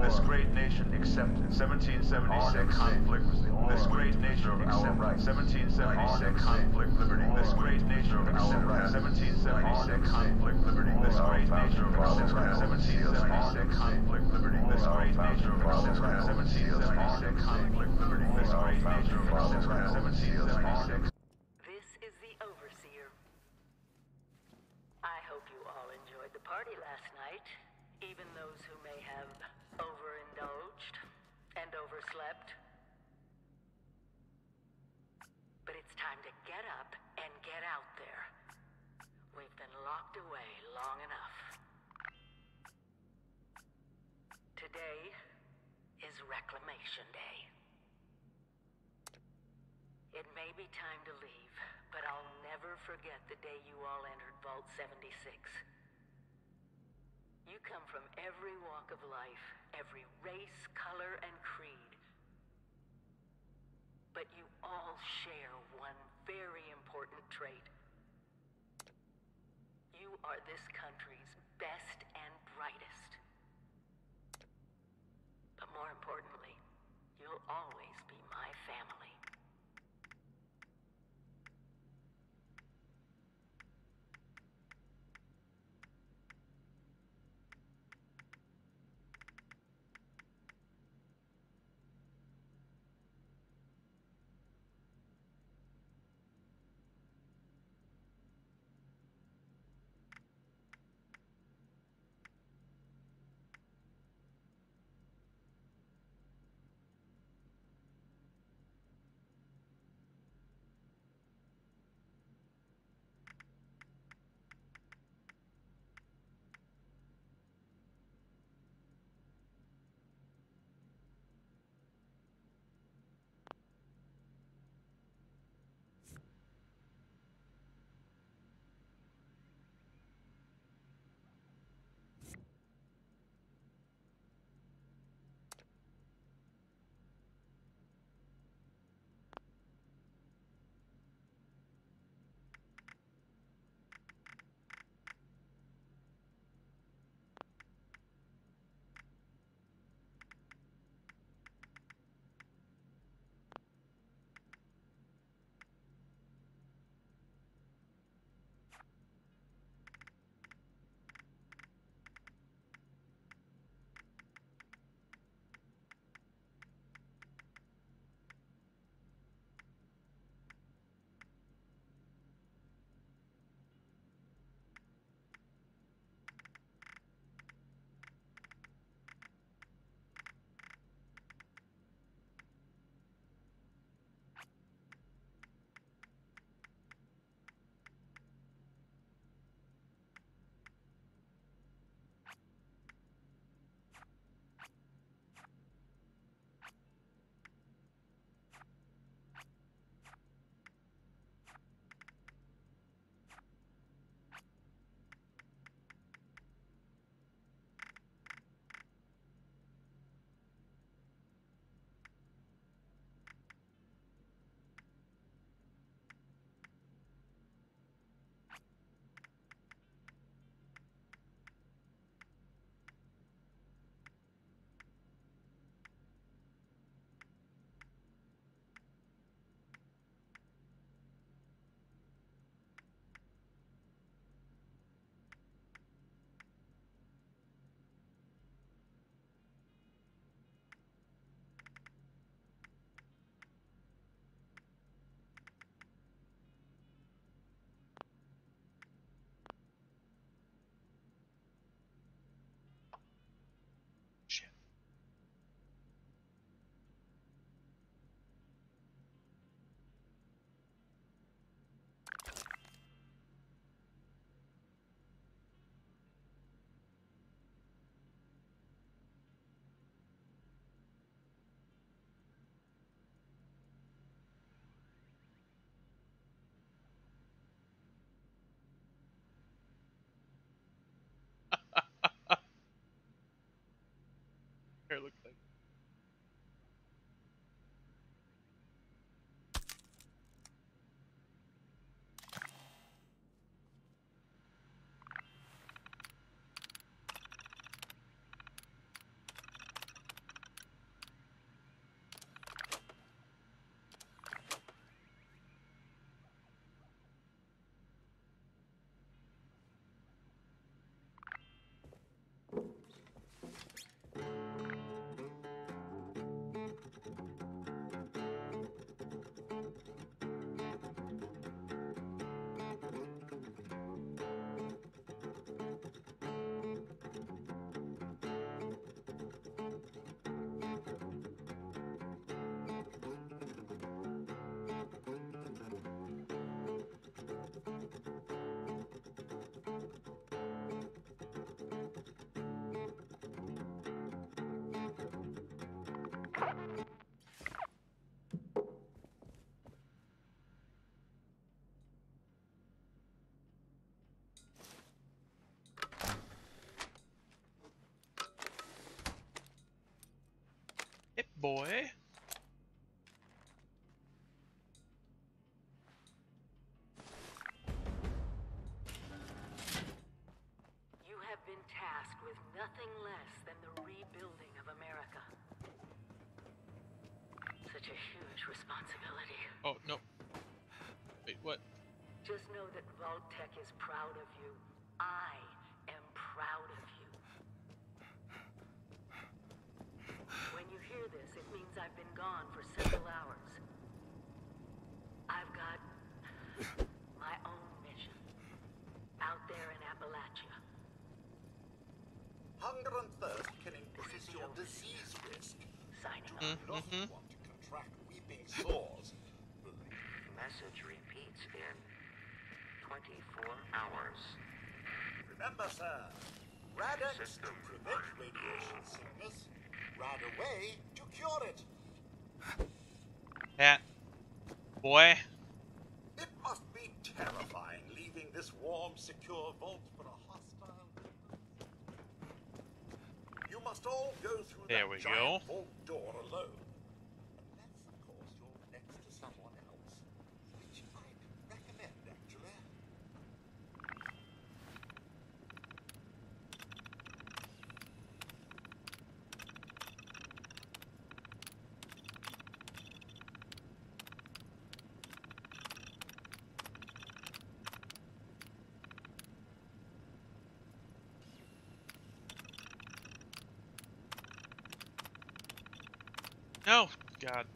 this great nation accepted. 1776, conflict was the only this great nation accepted. 1776, conflict, liberty. This great nation accepted. 1776, conflict, liberty. This great nation accepted. 1776, conflict, liberty. This great nation accepted. 1776, conflict, liberty. This great nation accepted. 1776. Locked away long enough. Today is Reclamation Day. It may be time to leave, but I'll never forget the day you all entered Vault 76. You come from every walk of life, every race, color, and creed. But you all share one very important trait. Are this country's best and brightest. But more importantly, you'll always Here, look like. Boy. You have been tasked with nothing less than the rebuilding of America. Such a huge responsibility. Oh no. Wait, what? Just know that Vault-Tec is proud of you. I am proud of you. When you hear this, it means I've been gone for several hours. I've got my own mission out there in Appalachia. Hunger and thirst can increase your disease risk. Signing You off. do not Mhm. want to contract weeping sores. Message repeats in 24 hours. Remember, sir, Rad-X to prevent radiation sickness, RadAway to cure it. Cat. Boy. It must be terrifying leaving this warm, secure vault for a hostile. You must all go through There that we giant go. vault door alone. Unless, of course, you're next to someone else, which I'd recommend, actually. No. God.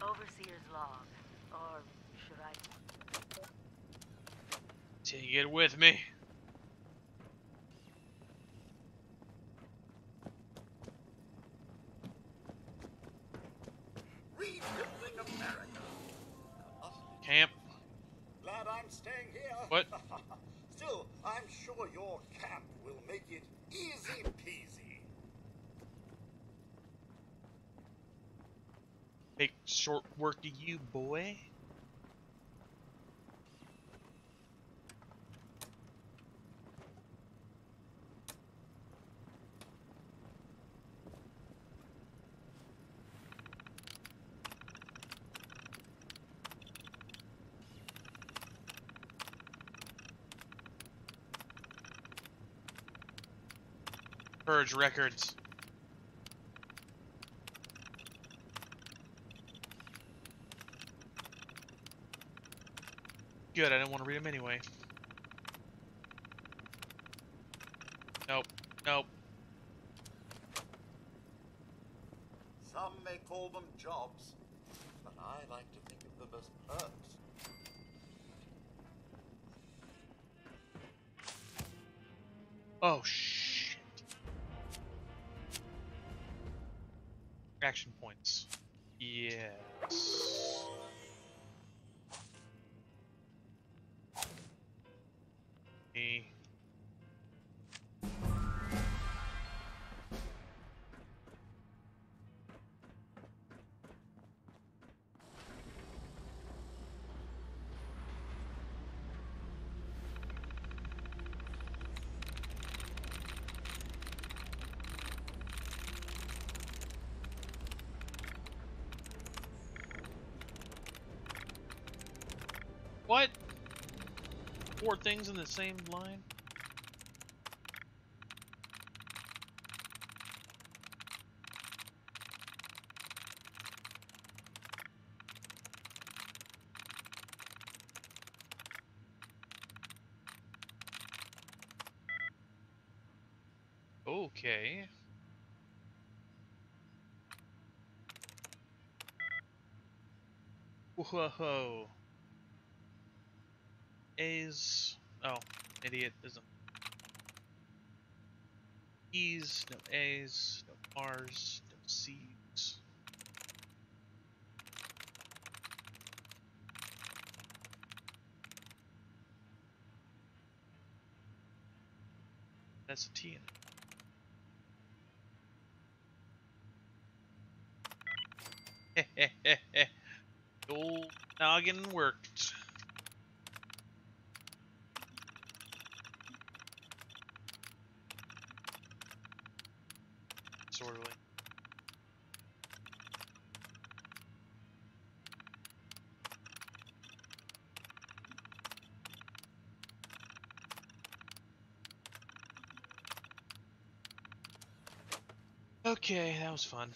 Overseer's log. Or should I? Take it with me. Rebuilding America. Utterly Camp. Glad I'm staying here. What? Still, I'm sure your camp will make it easy peasy. Take short work of you, boy. Purge records. Good, I didn't want to read them anyway. Nope. Nope. Some may call them jobs, but I like to think of them as perks. Oh shit. Action points. Yes. What? Four things in the same line? Okay. Whoa. A's. Oh, idiot ism. E's, no A's, no R's, no C's. That's a T in it. old noggin worked Okay, that was fun.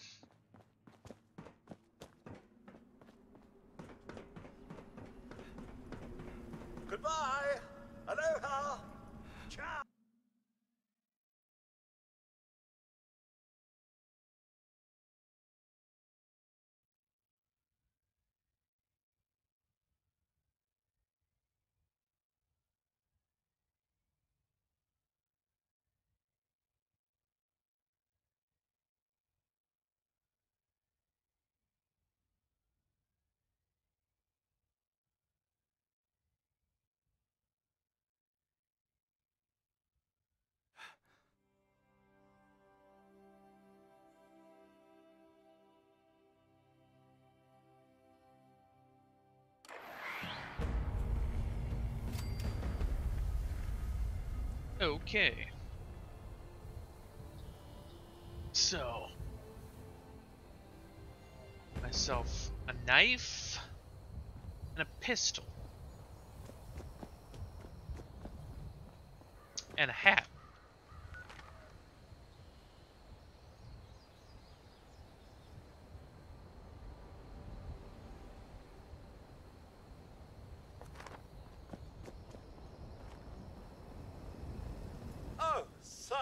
Okay. So, myself a knife and a pistol and a hat. Oh, sir.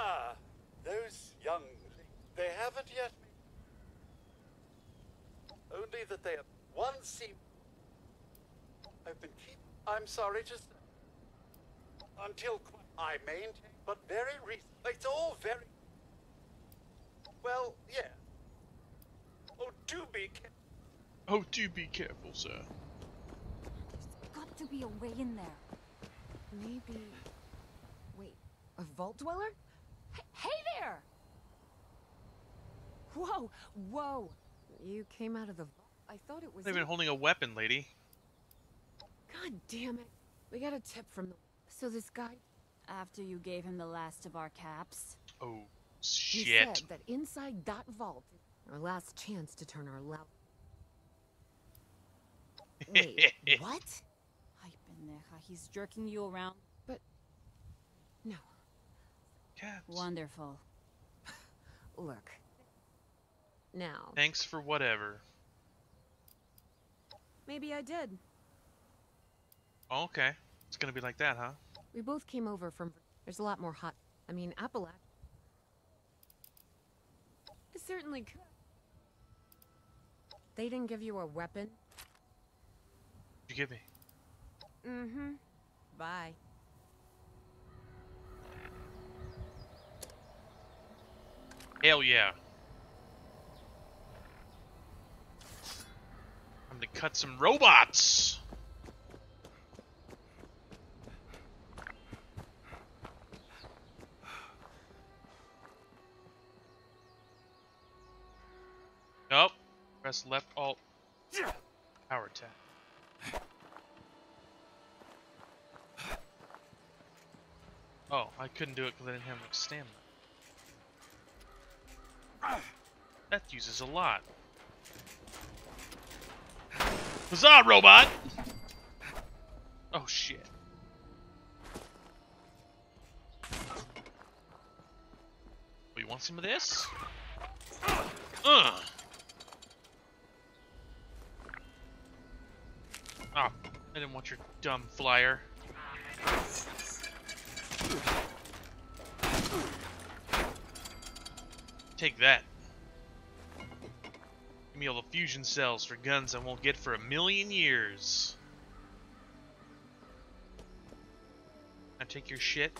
Those young. They haven't yet. Only that they have one seem. I've been keep. I'm sorry to say. Until qu- I maintain, but very recent. It's all very. Well, yeah. Oh, do be careful. Oh, do be careful, sir. There's got to be a way in there. Maybe. Wait, a vault dweller? H- hey there! Whoa, whoa! You came out of the vault. I thought it was. They've been holding a weapon, lady. God damn it! We got a tip from the. So this guy. After you gave him the last of our caps. Oh, shit. He shit. said that inside that vault, our last chance to turn our loud. Wait, what? Ay, pendeja, he's jerking you around. But... No, Caps. Wonderful. look. Now, Thanks for whatever. maybe I did. Oh, okay. It's gonna be like that, huh? We both came over from. There's a lot more hot. I mean, Appalachia. Certainly could. They didn't give you a weapon? You give me. Mm-hmm. Bye. Hell yeah. I'm gonna cut some robots. Press left alt. Power attack. Oh, I couldn't do it because I didn't have enough stamina. That uses a lot. Huzzah, robot! Oh shit. You want some of this? Ugh. I didn't want your dumb flyer. Take that. Give me all the fusion cells for guns I won't get for a million years. I take your shit.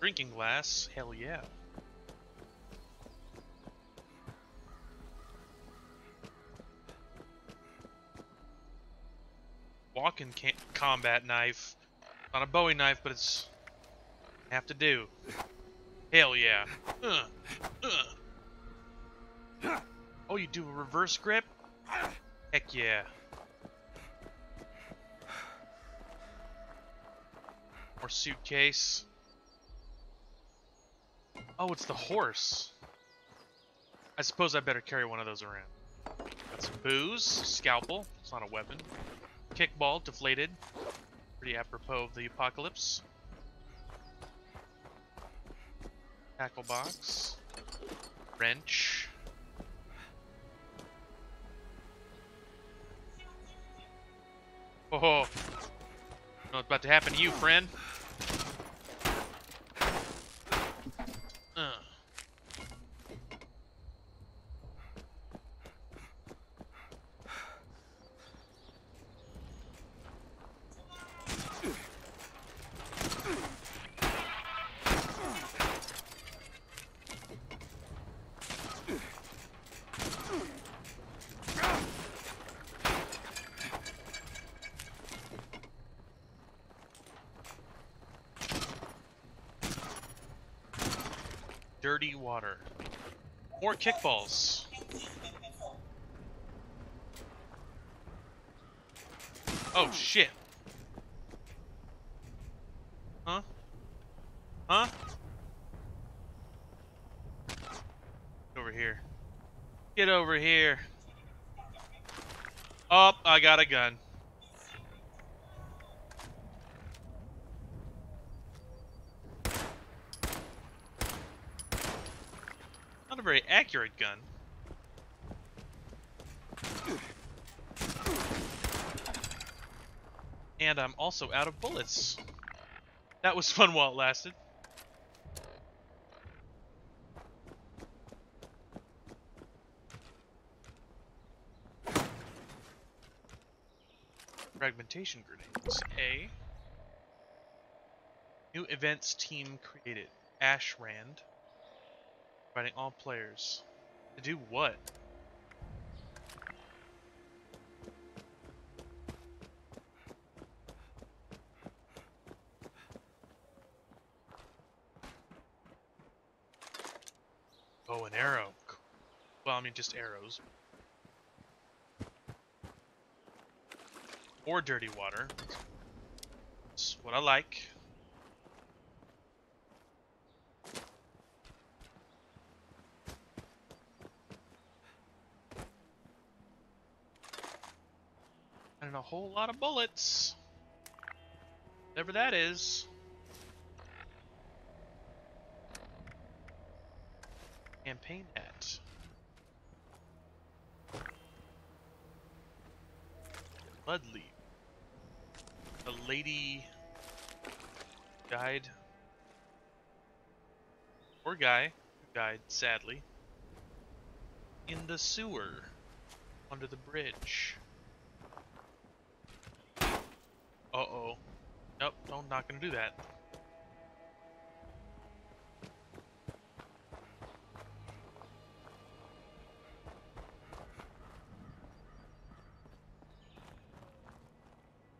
Drinking glass? Hell yeah. Ca- combat knife. Not a Bowie knife, but it's have to do. Hell yeah. Uh, uh. Oh, you do a reverse grip? Heck yeah. More suitcase. Oh, it's the horse. I suppose I better carry one of those around. Got some booze, scalpel, it's not a weapon. Kickball, deflated. Pretty apropos of the apocalypse. Tackle box. Wrench. Oh, oh. what's about to happen to you, friend. Uh. Dirty water. More kickballs. Oh shit. Huh? Huh? Over here. Get over here. Oh, I got a gun. Not a very accurate gun. And I'm also out of bullets. That was fun while it lasted. Fragmentation grenades. A. New events team created. Ash Rand. Inviting all players. To do what? Oh, an arrow. Well, I mean, just arrows. Or dirty water. That's what I like. And a whole lot of bullets. Whatever that is. Campaign at. Bloodleaf. A lady died. Poor guy who died sadly. In the sewer. Under the bridge. Uh-oh. Nope, I'm not gonna do that.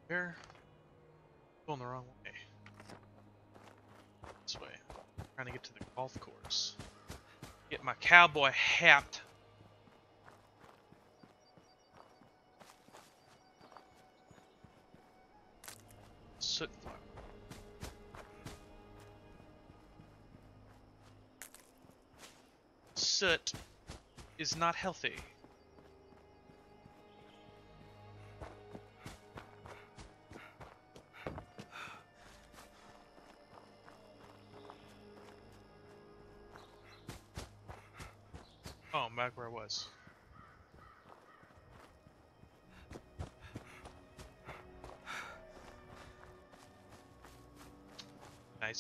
Where? Going the wrong way. This way. Trying to get to the golf course. Get my cowboy hat. Soot flower. Soot is not healthy. Oh, I'm back where I was.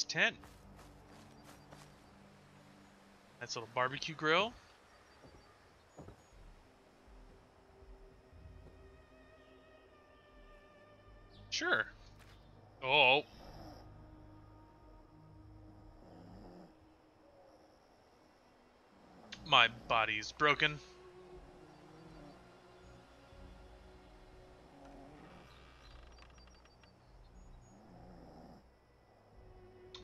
Tent. Nice little barbecue grill. Sure. Oh. My body's broken.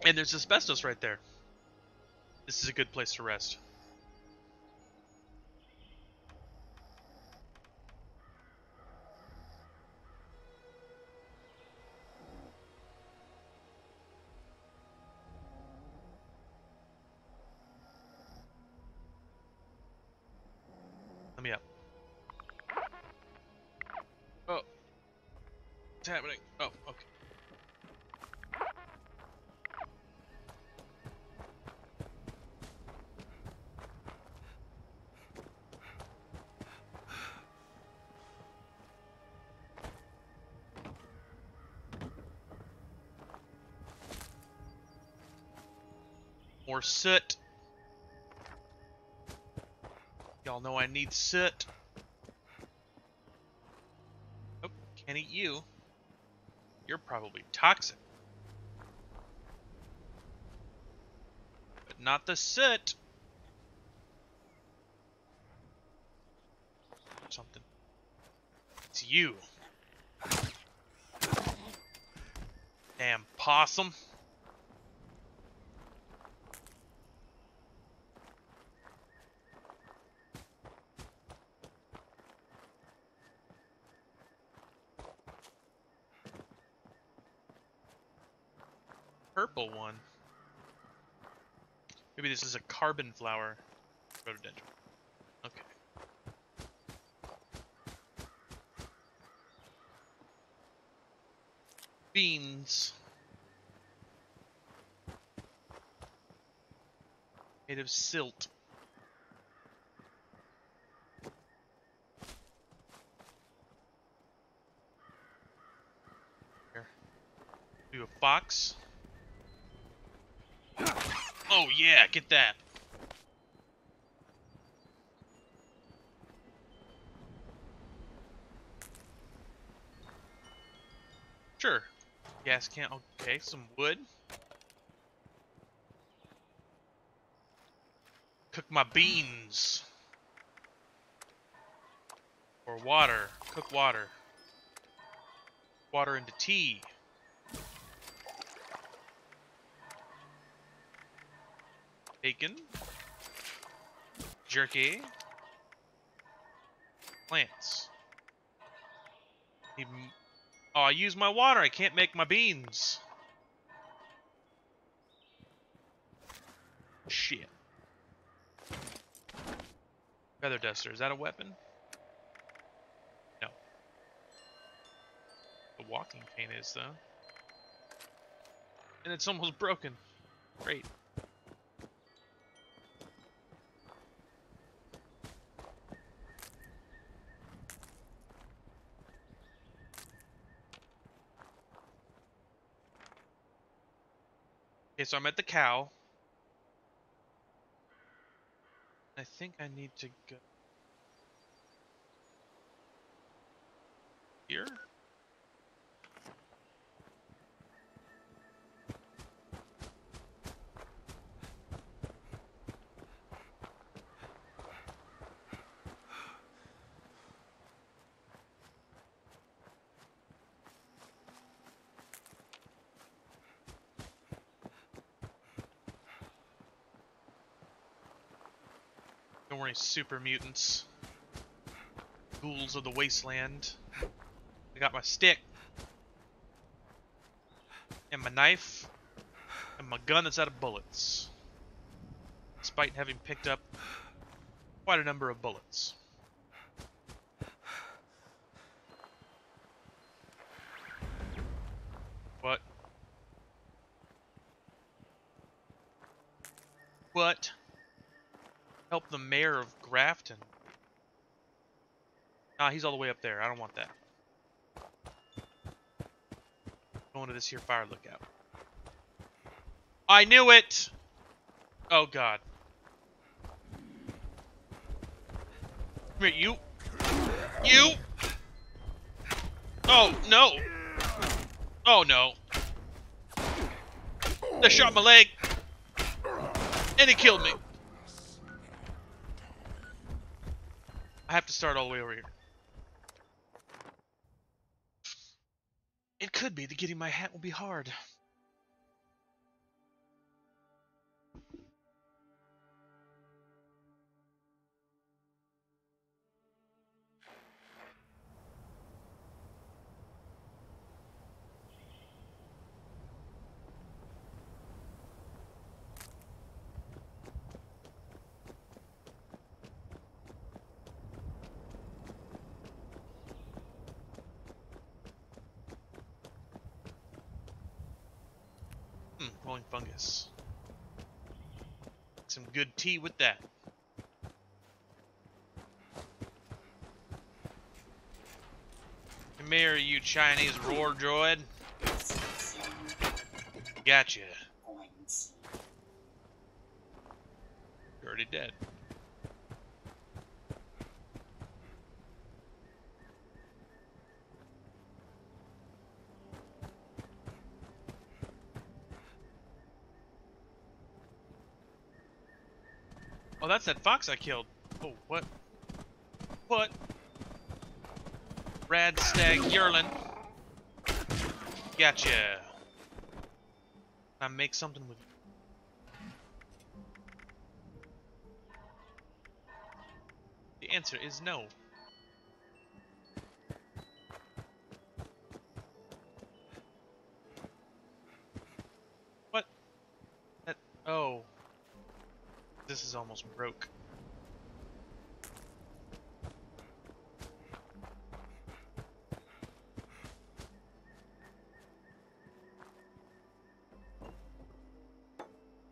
And there's asbestos right there. This is a good place to rest. More soot. Y'all know I need soot. Oh, can't eat you. You're probably toxic. But not the soot. Something. It's you. Damn possum. purple one. Maybe this is a carbon flower rhododendron. Okay. Beans. Made of silt. Here. Do a fox. Oh yeah, get that. Sure. Gas can okay, some wood. Cook my beans. Or water. Cook water. Water into tea. Bacon. Jerky. Plants. Oh, I use my water. I can't make my beans. Shit. Feather duster. Is that a weapon? No. The walking cane is, though. And it's almost broken. Great. Okay, so I'm at the cow. I think I need to go here. Worry, super mutants. Ghouls of the wasteland. I got my stick. And my knife. And my gun that's out of bullets. Despite having picked up quite a number of bullets. What? What? Help the mayor of Grafton. Ah, he's all the way up there. I don't want that. Going to this here fire lookout. I knew it! Oh god. Come here, you. You! Oh, no! Oh, no. They shot my leg! And he killed me! I have to start all the way over here. Could be that getting my hat will be hard. Tea with that. Come here, you Chinese roar droid. Gotcha. You're already dead. Oh, that's that fox I killed. Oh, what? What? Radstag yearling. Gotcha. I make something with The answer is no. What? That oh. This is almost broke.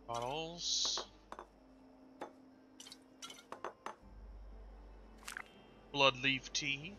Bottles. Bloodleaf tea.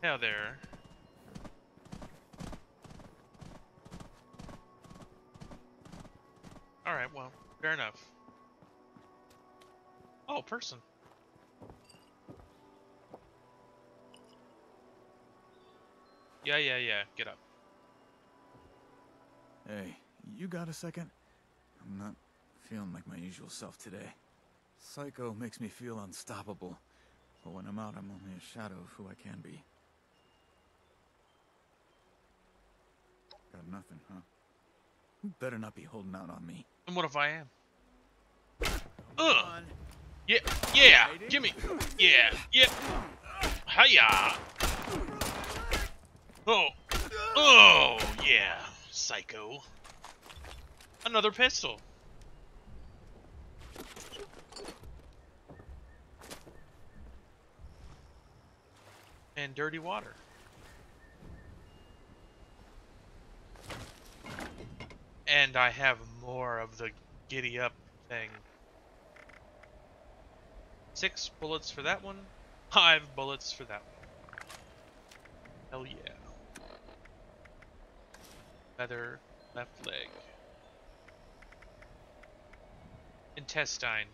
Now there. Alright, well, fair enough. Oh, person. Yeah, yeah, yeah, get up. Hey, you got a second? I'm not feeling like my usual self today. Psycho makes me feel unstoppable, but when I'm out, I'm only a shadow of who I can be. Got nothing, huh? You better not be holding out on me. And what if I am? Ugh! Yeah, yeah, gimme! Yeah, yeah! Hiya! Oh! Oh, yeah, psycho. Another pistol. And dirty water. And I have more of the giddy up thing. Six bullets for that one, five bullets for that one. Hell yeah. Feather, left leg. Intestine.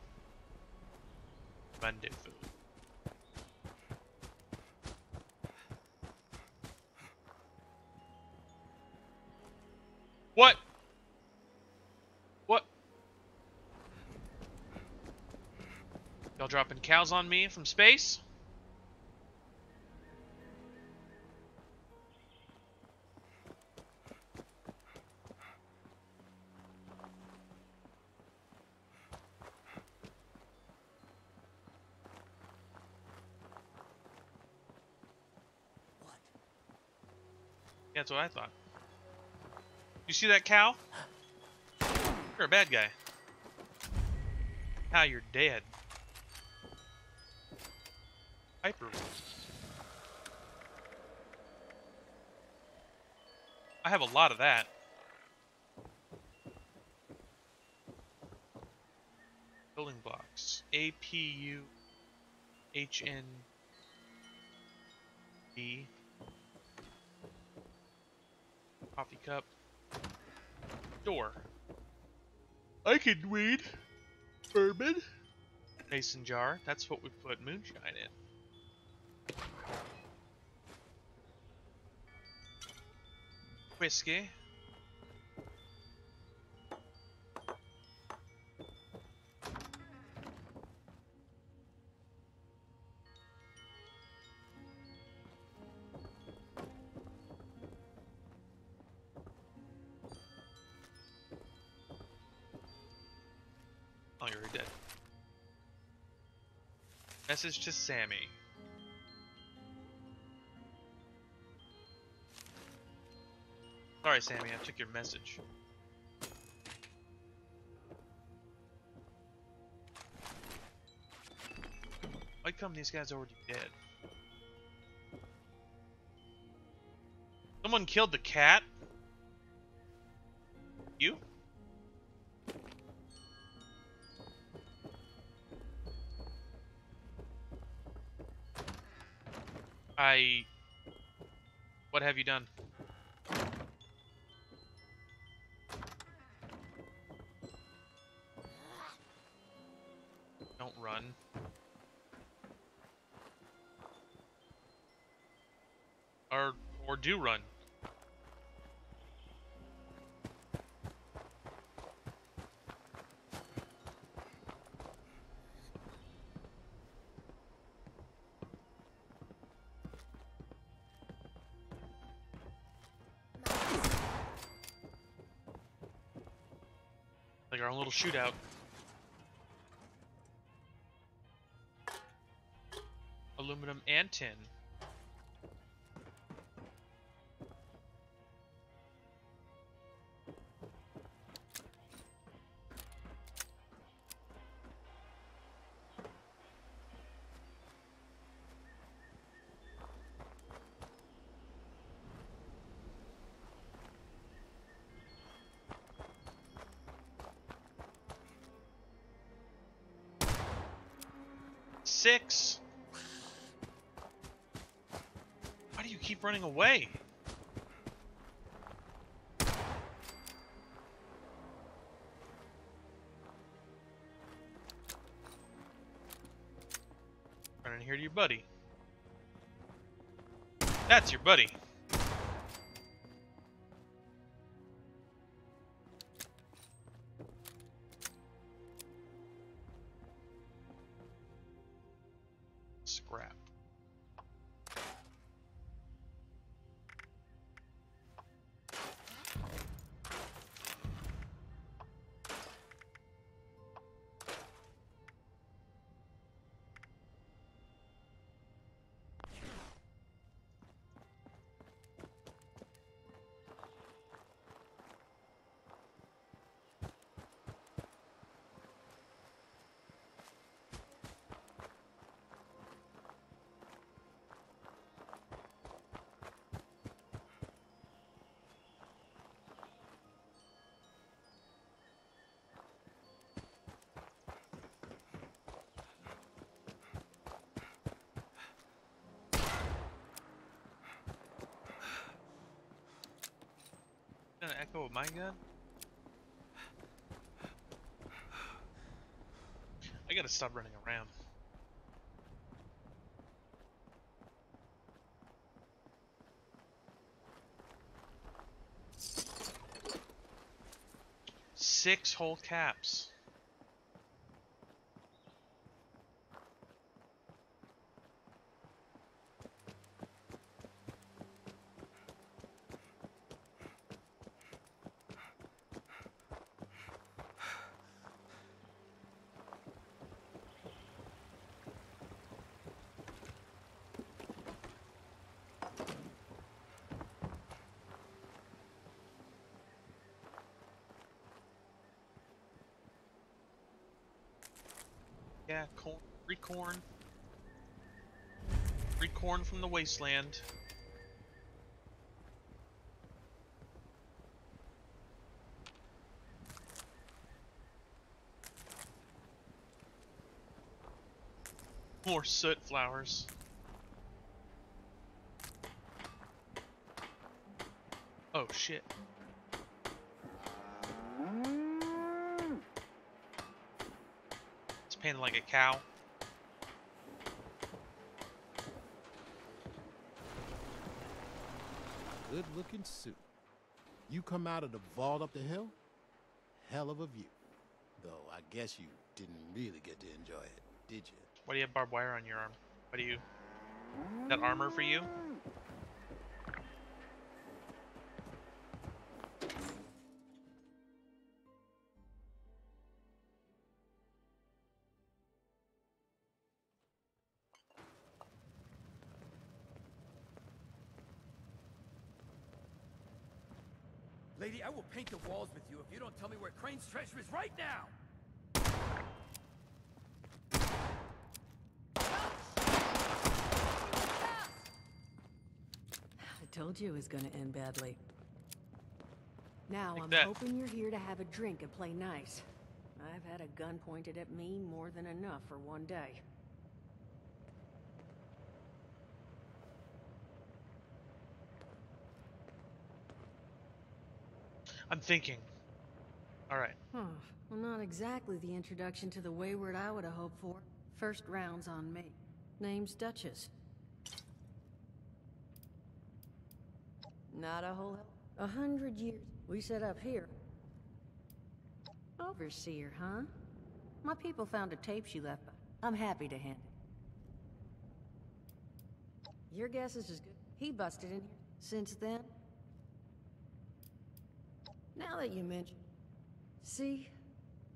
What? What? Y'all dropping cows on me from space? Yeah, that's what I thought. You see that cow? You're a bad guy. Now you're dead. Hyper. I have a lot of that. Building blocks. A P U H N B. Coffee cup. Door. I can weed. Bourbon. Mason jar. That's what we put moonshine in. whiskey. Oh, you're dead. Message to Sammy. Sorry, Sammy, I took your message. Why come these guys already dead? Someone killed the cat? You? I... What have you done? Our own little shootout. Aluminum and tin. Running away? Running here to your buddy. That's your buddy. Echo with my gun? I gotta stop running around. Six whole caps. Yeah, corn, free corn. Free corn from the wasteland. More soot flowers. Oh shit. It's painted like a cow. Good looking suit. You come out of the vault up the hill? Hell of a view. Though I guess you didn't really get to enjoy it, did you? Why do you have barbed wire on your arm? What do you... That armor for you? Lady, I will paint the walls with you if you don't tell me where Crane's treasure is right now! I told you it was gonna end badly. Now, Like I'm that. hoping you're here to have a drink and play nice. I've had a gun pointed at me more than enough for one day. I'm thinking. All right. Huh. Well, not exactly the introduction to the Wayward I would have hoped for. First round's on me. Name's Duchess. Not a whole. A hundred years. We set up here. Overseer, huh? My people found a tape she left. I'm happy to hand it. Your guess is as good. He busted in here. Since then? Now that you mention... See?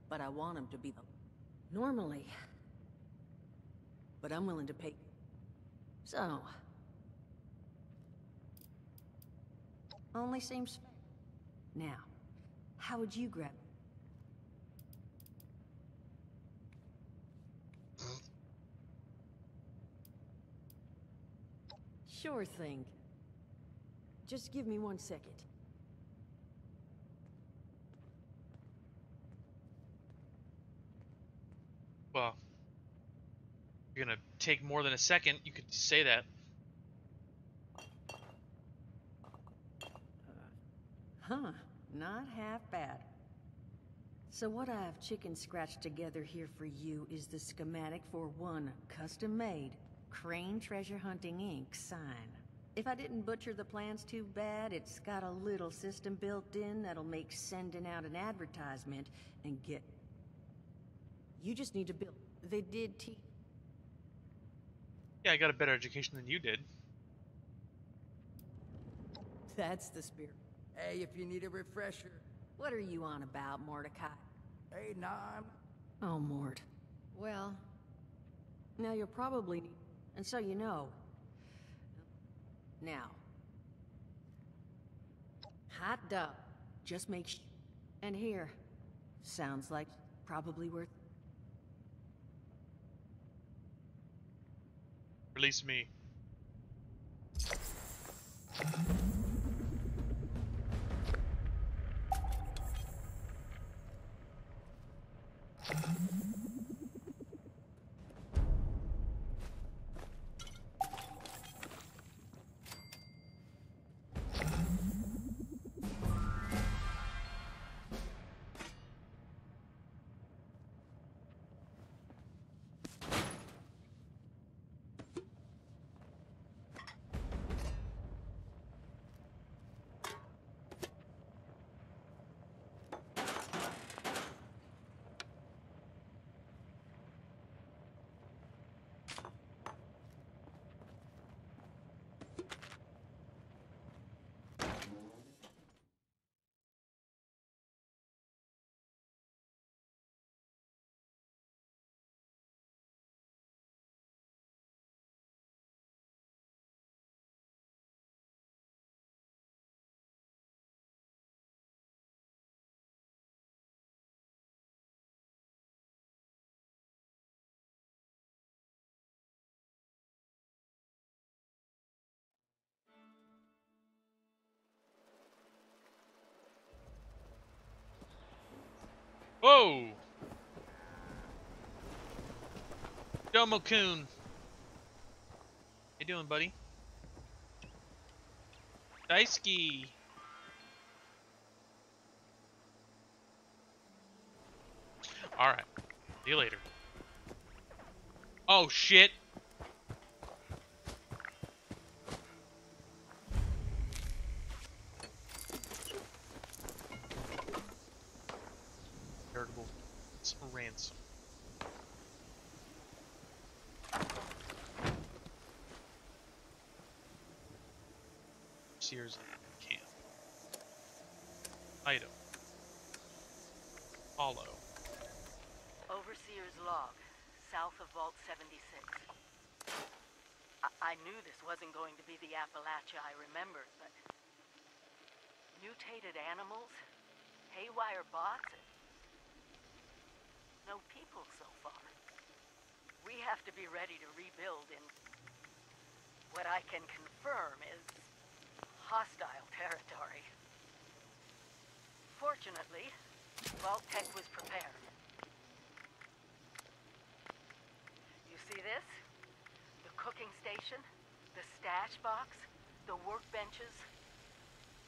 But I want him to be the... Normally. But I'm willing to pay... So... Only seems. Now, how would you grab... Sure thing. Just give me one second. Well, you're gonna take more than a second. You could say that. Uh, huh, not half bad. So what I've chicken scratched together here for you is the schematic for one custom-made Crane Treasure Hunting Inc. sign. If I didn't butcher the plans too bad, it's got a little system built in that'll make sending out an advertisement and get... You just need to build... They did teach... Yeah, I got a better education than you did. That's the spirit. Hey, if you need a refresher. What are you on about, Mordecai? Hey, nah, I'm... Oh, Mort. Well, now you're probably. And so you know. Now. Hot dog. Just make sh... And here. Sounds like probably worth... Release me. Whoa! Domo Kun. How you doing, buddy? Daisuke. All right. See you later. Oh shit. Sears camp. Item. Follow. Overseer's log, south of Vault 76. I, I knew this wasn't going to be the Appalachia I remembered, but mutated animals, haywire bots, no people so far. We have to be ready to rebuild in what I can confirm is hostile territory. Fortunately, Vault-Tec was prepared. You see this? The cooking station, the stash box, the workbenches,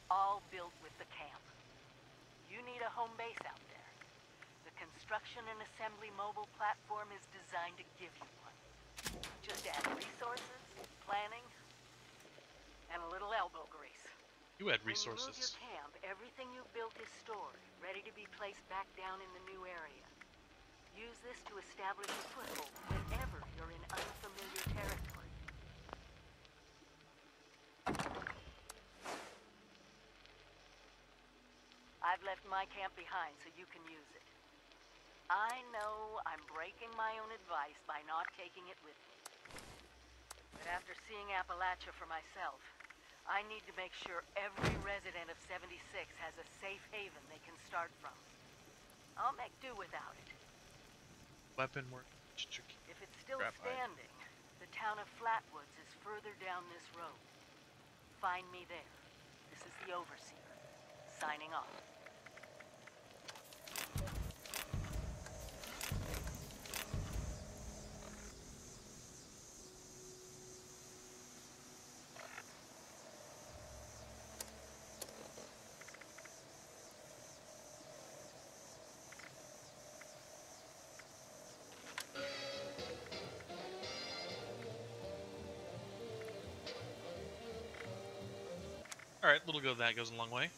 all built with the camp. You need a home base out there. The construction and assembly mobile platform is designed to give you one. Just add resources, planning, and a little elbow grease. You had When you move your resources. camp, everything you've built is stored, ready to be placed back down in the new area. Use this to establish a foothold whenever you're in unfamiliar territory. I've left my camp behind so you can use it. I know I'm breaking my own advice by not taking it with me. But after seeing Appalachia for myself, I need to make sure every resident of 76 has a safe haven they can start from. I'll make do without it. Weapon work. If it's still Crap, I- standing, the town of Flatwoods is further down this road. Find me there. This is the Overseer, signing off. Alright, little go of that goes a long way.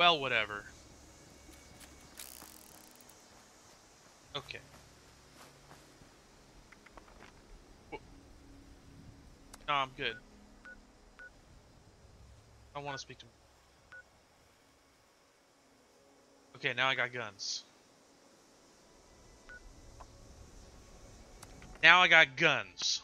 Well, whatever. Okay. No, I'm good. I want to speak to. him. Okay, now I got guns. Now I got guns.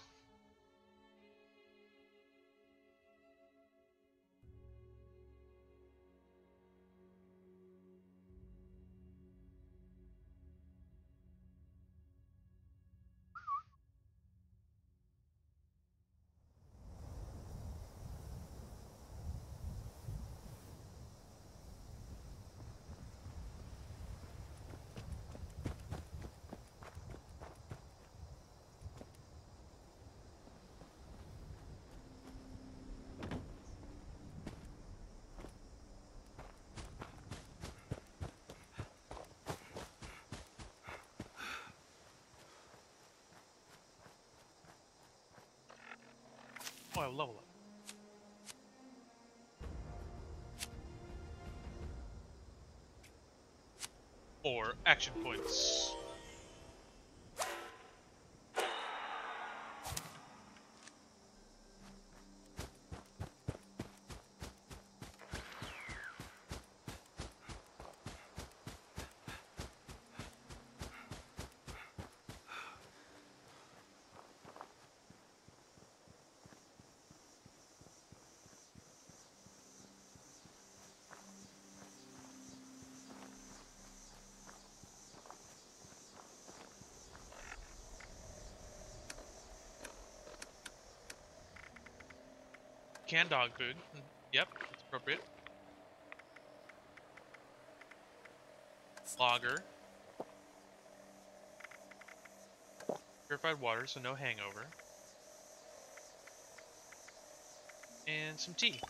Action points. Canned dog food. Yep, that's appropriate. Lager. Purified water, so no hangover. And some tea.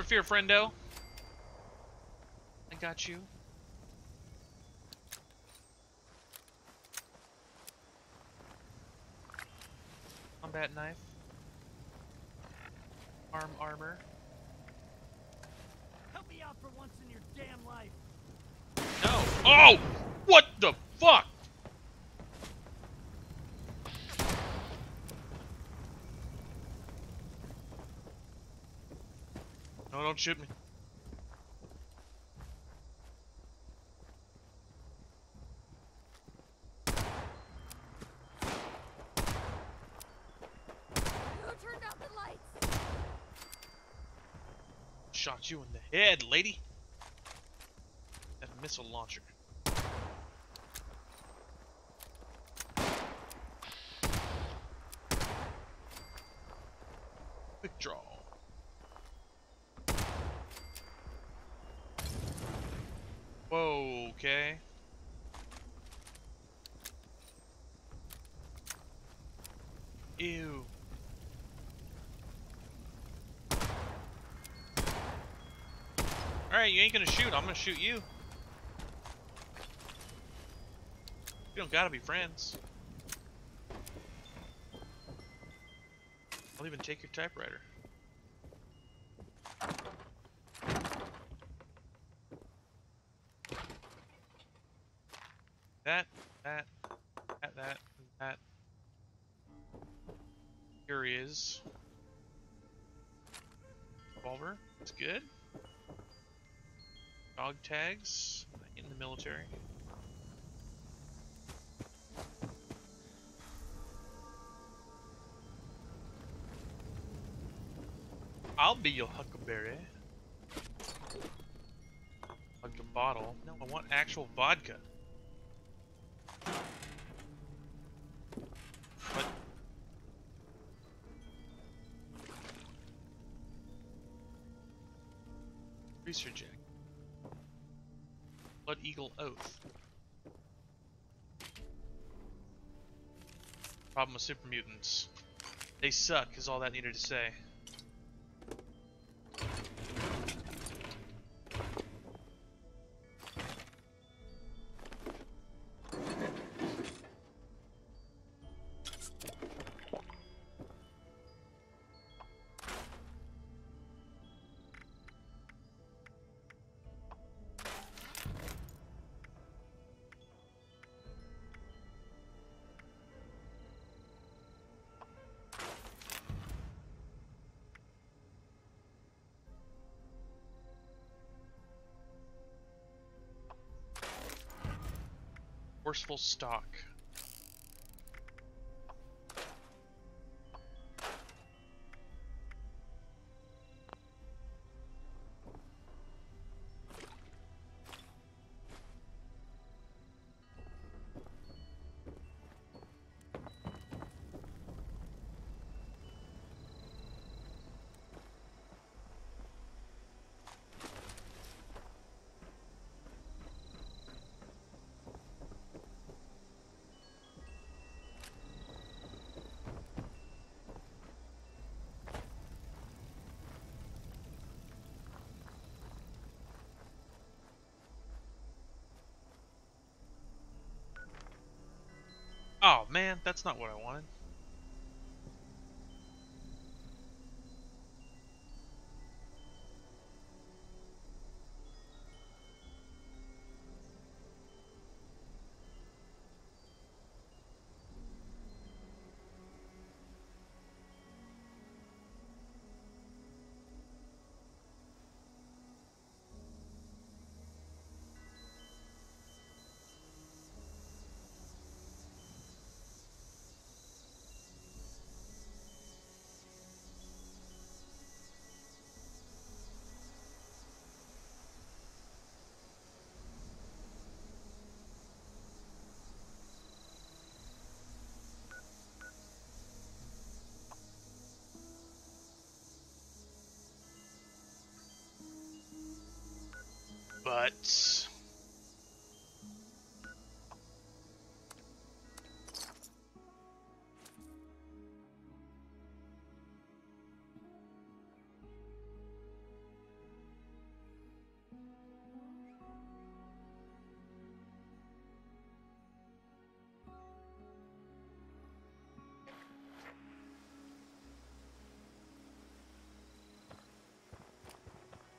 Never fear, friendo. I got you. Combat knife. Arm armor. Help me out for once in your damn life. No. Oh! What the fuck? Shoot me. Who turned out the lights? Shot you in the head, lady. That missile launcher. Okay. Ew. Alright, you ain't gonna shoot. I'm gonna shoot you. You don't gotta be friends. I'll even take your typewriter. Good. Dog tags in the military. I'll be your huckleberry. Like a bottle. No, I want actual vodka. Problem with super mutants. They suck, is all that needed to say. Forceful stock. Oh man, that's not what I wanted.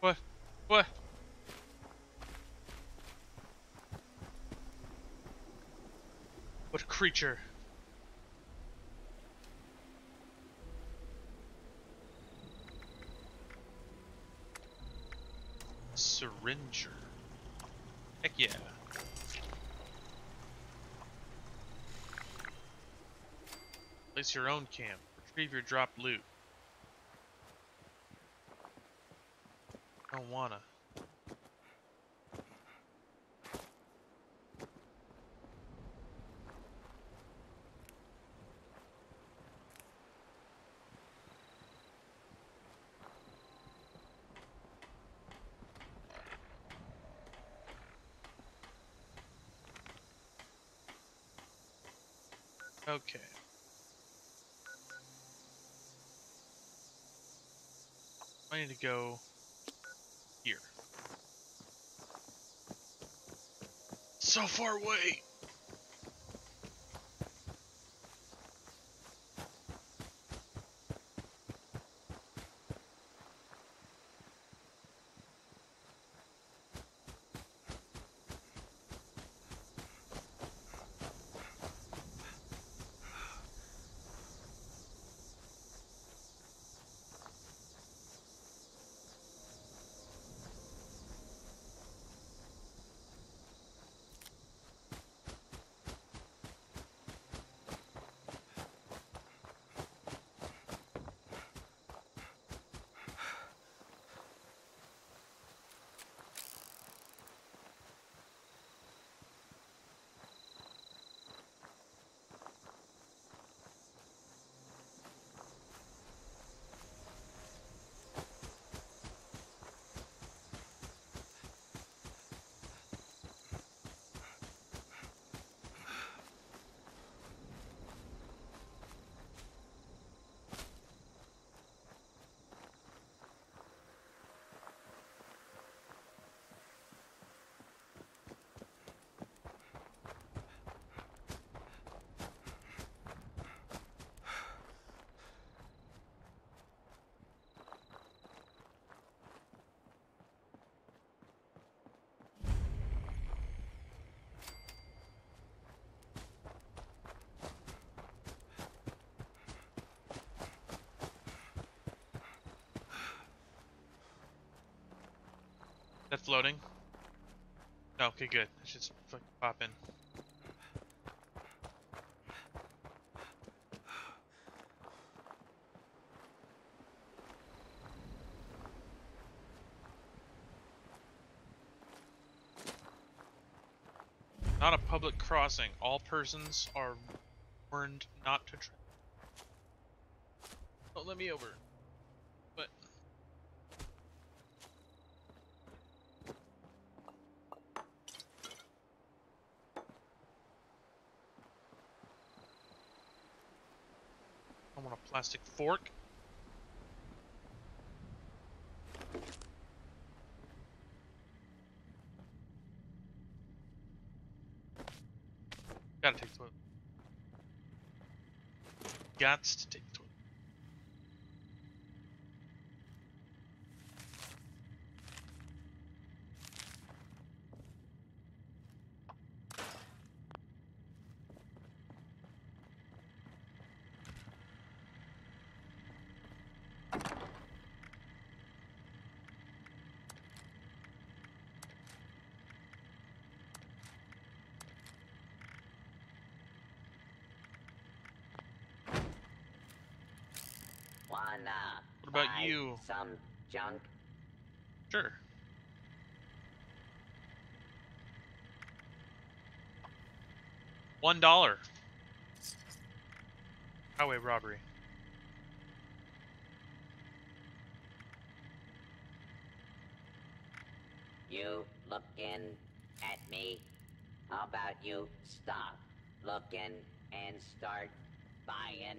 What? What? Creature? Syringer. Heck yeah. Place your own camp. Retrieve your dropped loot. Don't wanna. Okay. I need to go here. So far away. That floating? No, oh, okay, good. It should pop in. Not a public crossing. All persons are warned not to. Don't oh, let me over. What? I want a plastic fork. Gotta take the. Gots to take the toilet. Wanna What about buy you? Some junk? Sure. One dollar. Highway robbery. You looking at me? How about you stop looking and start buying?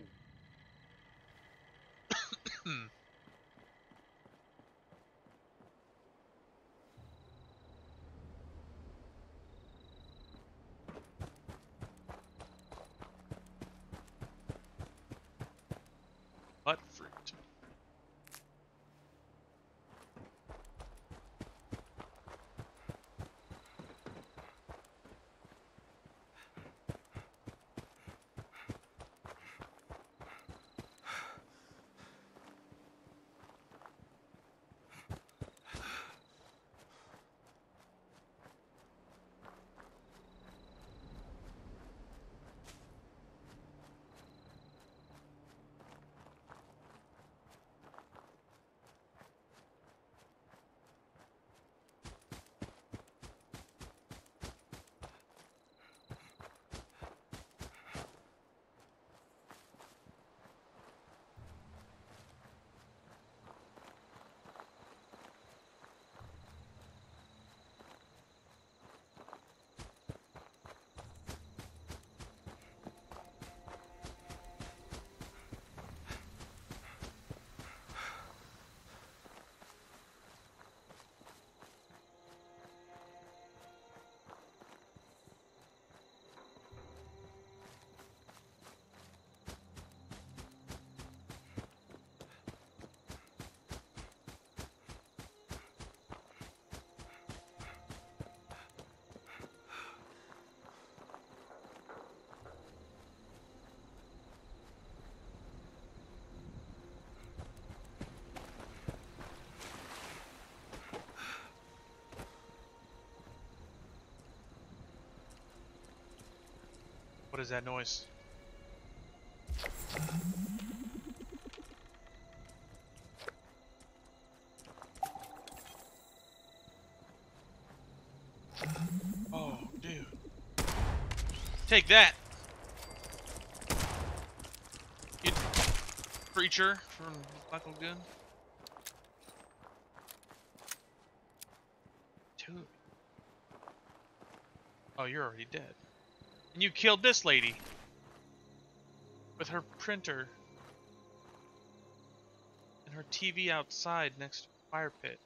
Is that noise? Oh, dude. Take that! You preacher from Michael Gunn. Two. Oh, you're already dead. And you killed this lady. With her printer. And her TV outside next to the fire pit.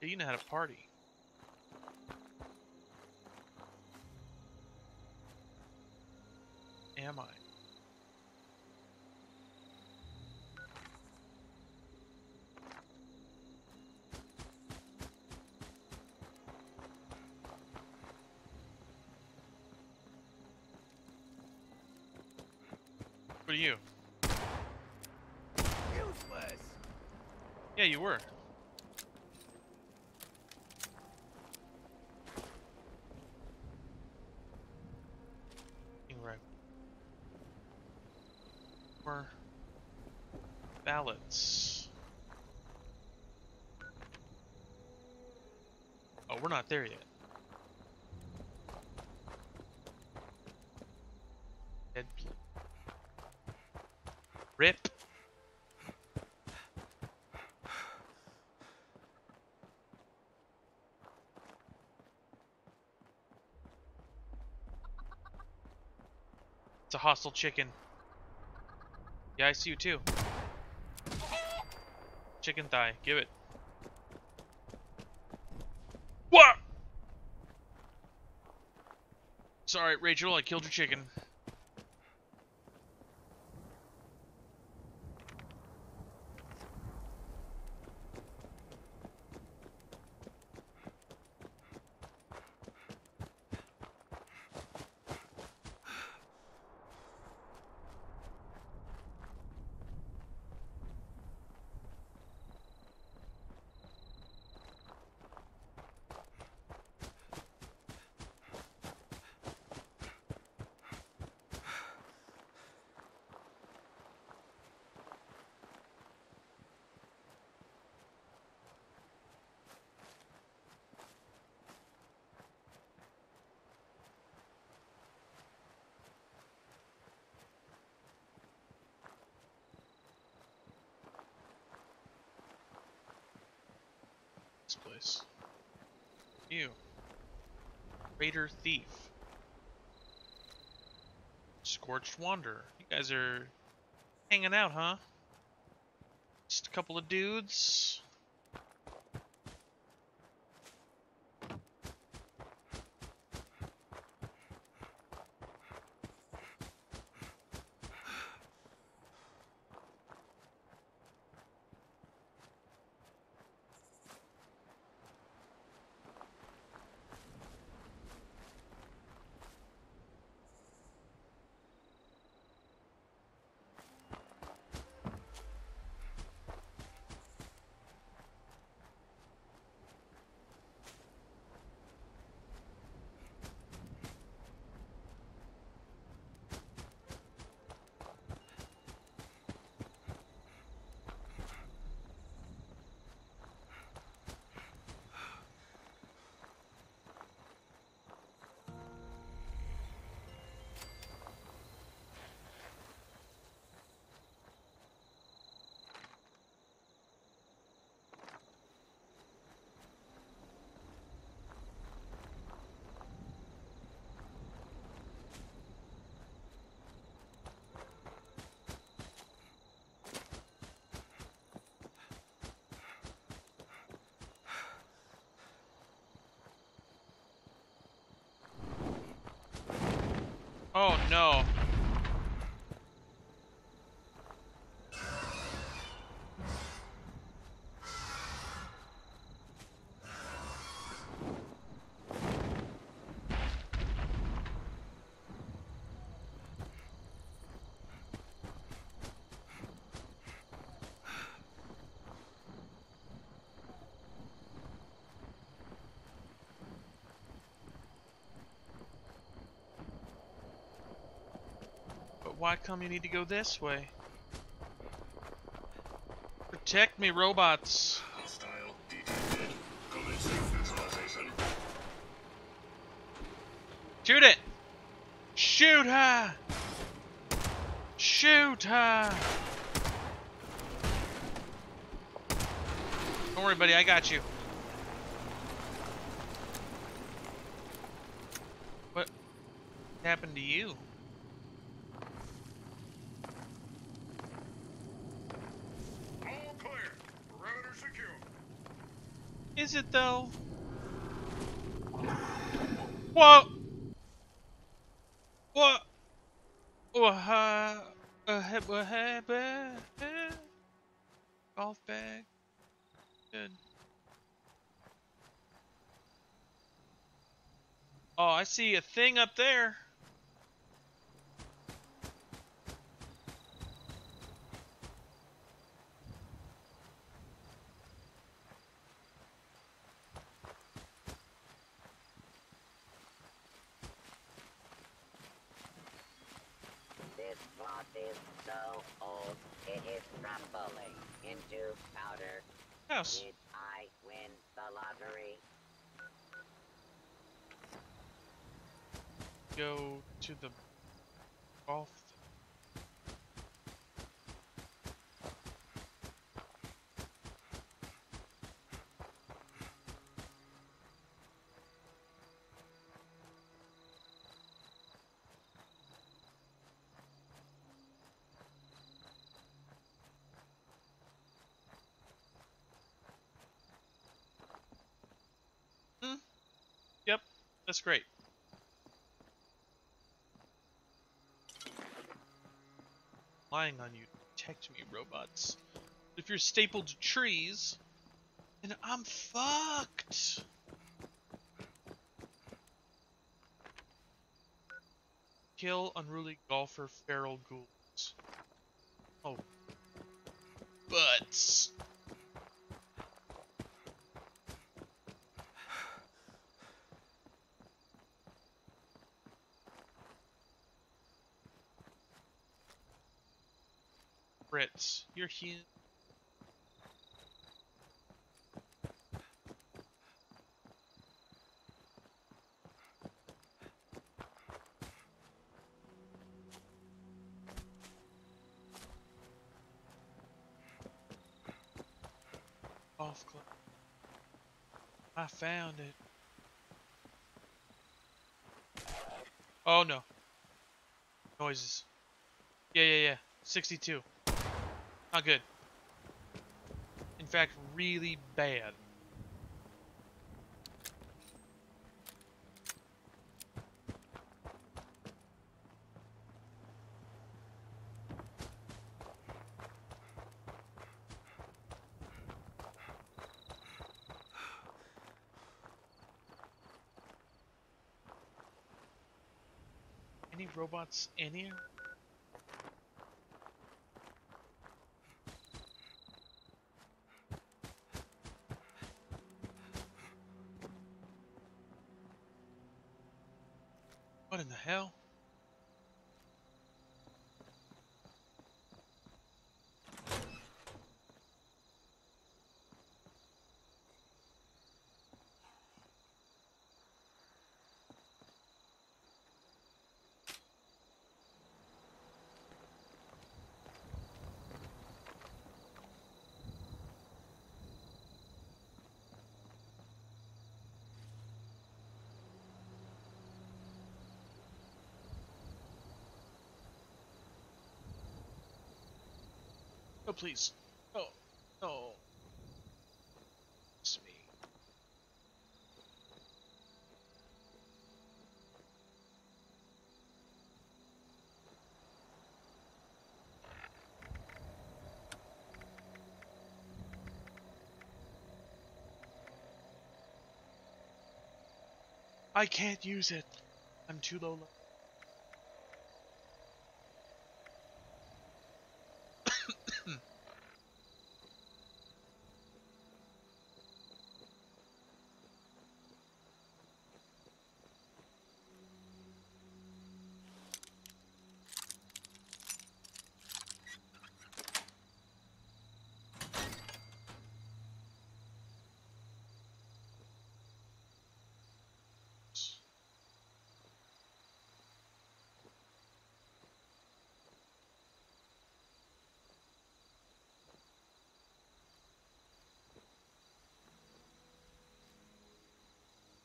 You know how to party. You? Useless. Yeah, you were. Right. More ballots. Oh, we're not there yet. Dead people. Rip. It's a hostile chicken. Yeah, I see you too. Chicken thigh, give it. What? Sorry, Rachel, I killed your chicken. This place. You. Thief. Scorched Wanderer. You guys are hanging out, huh? Just a couple of dudes. Oh no. Why come you need to go this way? Protect me, robots. Shoot it! Shoot her! Shoot her! Don't worry, buddy, I got you. What happened to you? All clear. Perimeter secure. Is it though? What? What? What? Golf bag. Good. Oh, I see a thing up there. This cloth is so old, it is crumbling into powder. House. Did I win the lottery? Go to the golf. Hmm. Yep, that's great. Lying on you, protect me, robots. If you're stapled to trees, then I'm fucked. Kill unruly golfer feral ghouls. Oh. Butts. You're huge. Off club. I found it. Oh no. Noises. Yeah, yeah, yeah. 62. Not good. In fact, really bad. Any robots in here? What in the hell? Oh, please. Oh, no. It's me. I can't use it. I'm too low. level.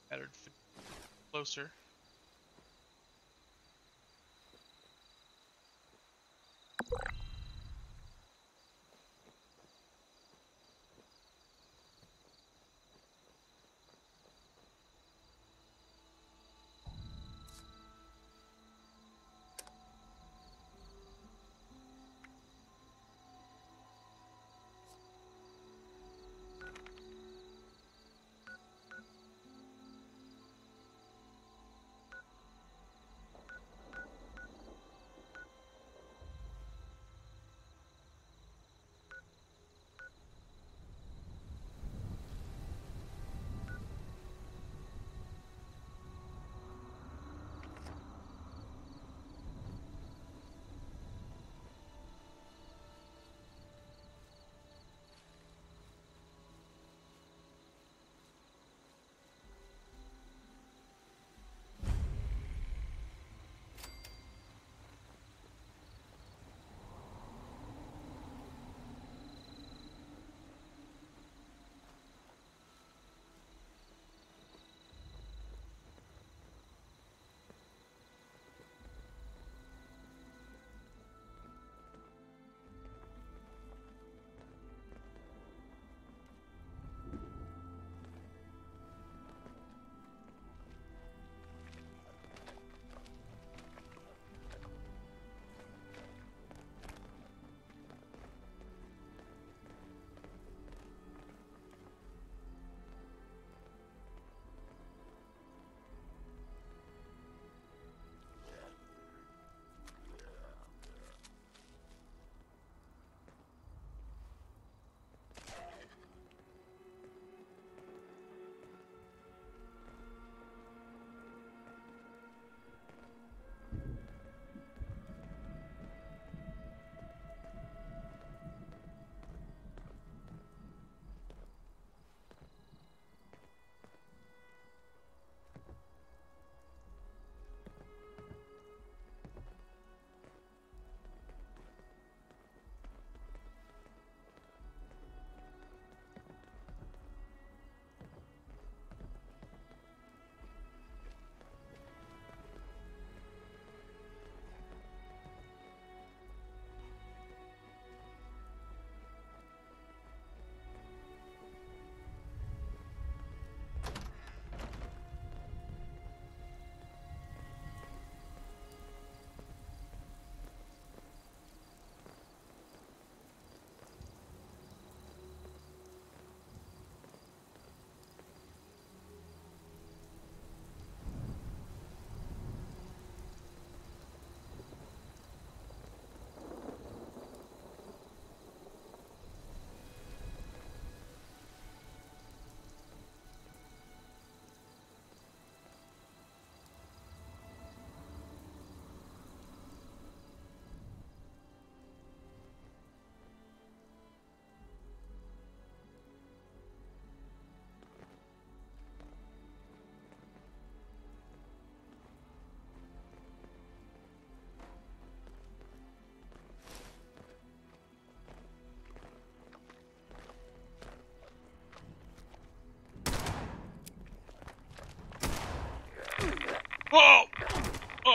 Better closer.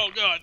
Oh god.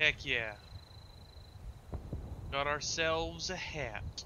Heck yeah. Got ourselves a hat.